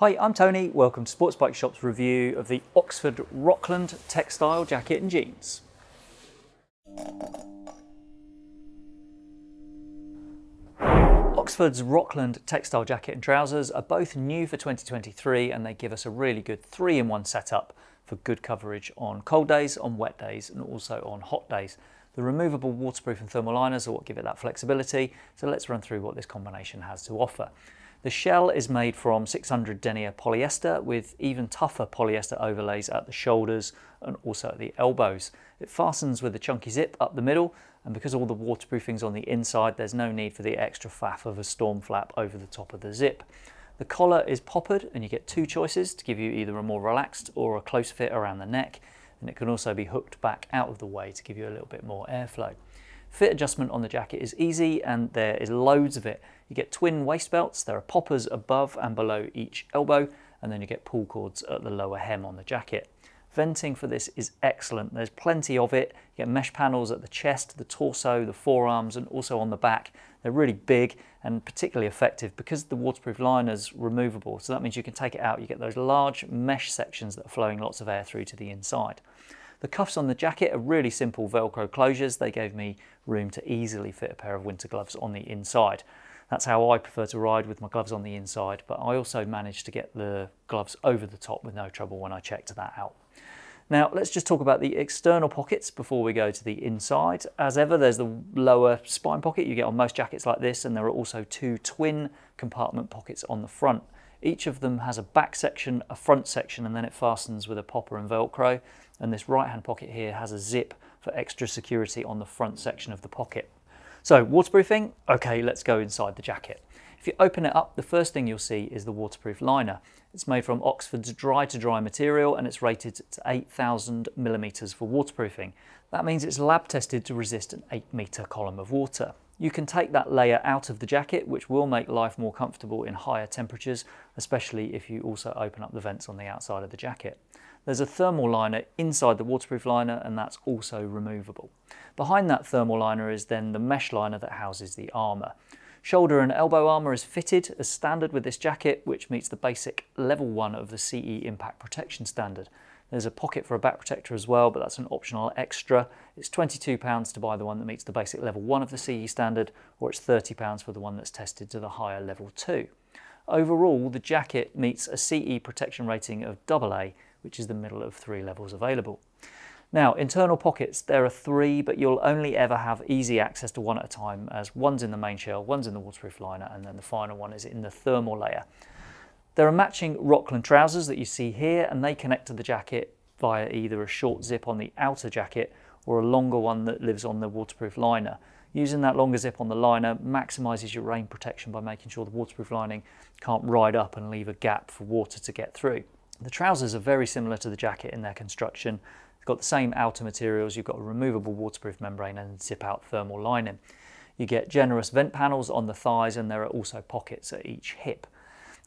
Hi, I'm Tony. Welcome to Sportsbikeshop's review of the Oxford Rockland textile jacket and jeans. Oxford's Rockland textile jacket and trousers are both new for 2023 and they give us a really good three-in-one setup for good coverage on cold days, on wet days and also on hot days. The removable waterproof and thermal liners are what give it that flexibility, so let's run through what this combination has to offer. The shell is made from 600 denier polyester with even tougher polyester overlays at the shoulders and also at the elbows. It fastens with a chunky zip up the middle and because all the waterproofing's on the inside there's no need for the extra faff of a storm flap over the top of the zip. The collar is poppered and you get two choices to give you either a more relaxed or a close fit around the neck and it can also be hooked back out of the way to give you a little bit more airflow. Fit adjustment on the jacket is easy and there is loads of it. You get twin waist belts, there are poppers above and below each elbow, and then you get pull cords at the lower hem on the jacket. Venting for this is excellent. There's plenty of it. You get mesh panels at the chest, the torso, the forearms, and also on the back. They're really big and particularly effective because the waterproof liner is removable. So that means you can take it out. You get those large mesh sections that are flowing lots of air through to the inside. The cuffs on the jacket are really simple Velcro closures. They gave me room to easily fit a pair of winter gloves on the inside. That's how I prefer to ride with my gloves on the inside, but I also managed to get the gloves over the top with no trouble when I checked that out. Now let's just talk about the external pockets before we go to the inside. As ever, there's the lower spine pocket you get on most jackets like this, and there are also two twin compartment pockets on the front. Each of them has a back section, a front section, and then it fastens with a popper and Velcro. And this right hand pocket here has a zip for extra security on the front section of the pocket. So waterproofing, okay, let's go inside the jacket. If you open it up, the first thing you'll see is the waterproof liner. It's made from Oxford's Dry2Dry material and it's rated to 8,000 millimeters for waterproofing. That means it's lab tested to resist an 8 meter column of water. You can take that layer out of the jacket, which will make life more comfortable in higher temperatures, especially if you also open up the vents on the outside of the jacket. There's a thermal liner inside the waterproof liner and that's also removable. Behind that thermal liner is then the mesh liner that houses the armour. Shoulder and elbow armour is fitted as standard with this jacket, which meets the basic level 1 of the CE impact protection standard. There's a pocket for a back protector as well, but that's an optional extra. It's £22 to buy the one that meets the basic level 1 of the CE standard, or it's £30 for the one that's tested to the higher level 2. Overall, the jacket meets a CE protection rating of AA, which is the middle of three levels available. Now, internal pockets, there are three, but you'll only ever have easy access to one at a time, as one's in the main shell, one's in the waterproof liner, and then the final one is in the thermal layer. There are matching Rockland trousers that you see here and they connect to the jacket via either a short zip on the outer jacket or a longer one that lives on the waterproof liner. Using that longer zip on the liner maximises your rain protection by making sure the waterproof lining can't ride up and leave a gap for water to get through. The trousers are very similar to the jacket in their construction. They've got the same outer materials, you've got a removable waterproof membrane and zip out thermal lining. You get generous vent panels on the thighs and there are also pockets at each hip.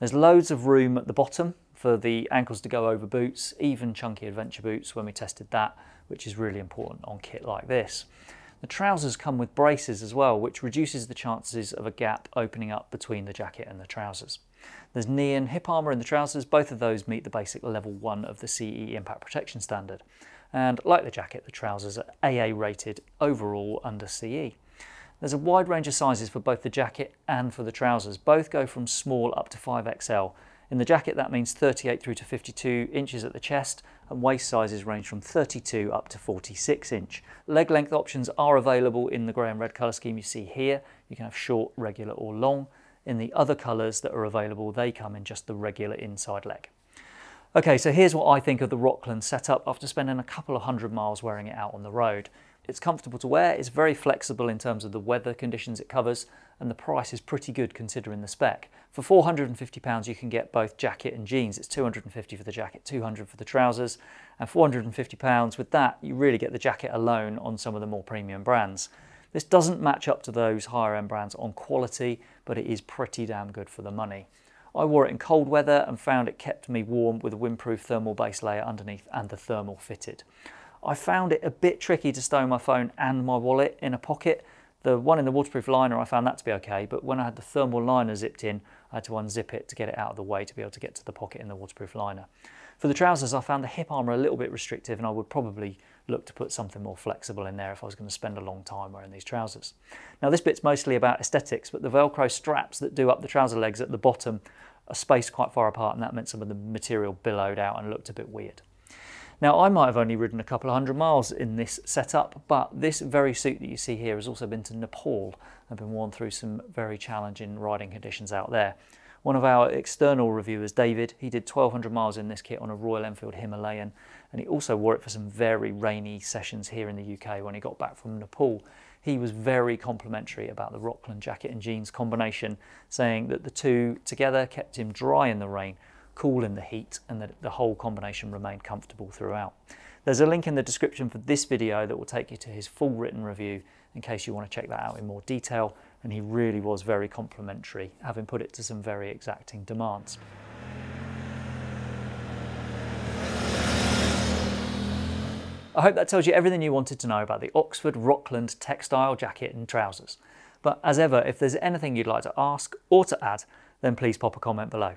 There's loads of room at the bottom for the ankles to go over boots, even chunky adventure boots when we tested that, which is really important on kit like this. The trousers come with braces as well, which reduces the chances of a gap opening up between the jacket and the trousers. There's knee and hip armour in the trousers, both of those meet the basic level 1 of the CE impact protection standard. And like the jacket, the trousers are AA rated overall under CE. There's a wide range of sizes for both the jacket and for the trousers. Both go from small up to 5XL. In the jacket that means 38 through to 52 inches at the chest and waist sizes range from 32 up to 46 inch. Leg length options are available in the grey and red colour scheme you see here. You can have short, regular or long. In the other colours that are available they come in just the regular inside leg. Okay, so here's what I think of the Rockland setup after spending a couple of hundred miles wearing it out on the road. It's comfortable to wear, it's very flexible in terms of the weather conditions it covers, and the price is pretty good considering the spec. For £450 you can get both jacket and jeans. It's 250 for the jacket, 200 for the trousers, and £450 with that you really get the jacket alone on some of the more premium brands. This doesn't match up to those higher end brands on quality, but it is pretty damn good for the money. I wore it in cold weather and found it kept me warm with a windproof thermal base layer underneath and the thermal fitted. I found it a bit tricky to stow my phone and my wallet in a pocket. The one in the waterproof liner, I found that to be okay, but when I had the thermal liner zipped in, I had to unzip it to get it out of the way to be able to get to the pocket in the waterproof liner. For the trousers, I found the hip armour a little bit restrictive and I would probably look to put something more flexible in there if I was going to spend a long time wearing these trousers. Now this bit's mostly about aesthetics, but the Velcro straps that do up the trouser legs at the bottom are spaced quite far apart and that meant some of the material billowed out and looked a bit weird. Now I might have only ridden a couple of hundred miles in this setup, but this very suit that you see here has also been to Nepal and been worn through some very challenging riding conditions out there. One of our external reviewers, David, he did 1200 miles in this kit on a Royal Enfield Himalayan, and he also wore it for some very rainy sessions here in the UK when he got back from Nepal. He was very complimentary about the Rockland jacket and jeans combination, saying that the two together kept him dry in the rain, cool in the heat, and that the whole combination remained comfortable throughout. There's a link in the description for this video that will take you to his full written review in case you want to check that out in more detail and he really was very complimentary, having put it to some very exacting demands. I hope that tells you everything you wanted to know about the Oxford Rockland textile jacket and trousers. But as ever, if there's anything you'd like to ask or to add, then please pop a comment below.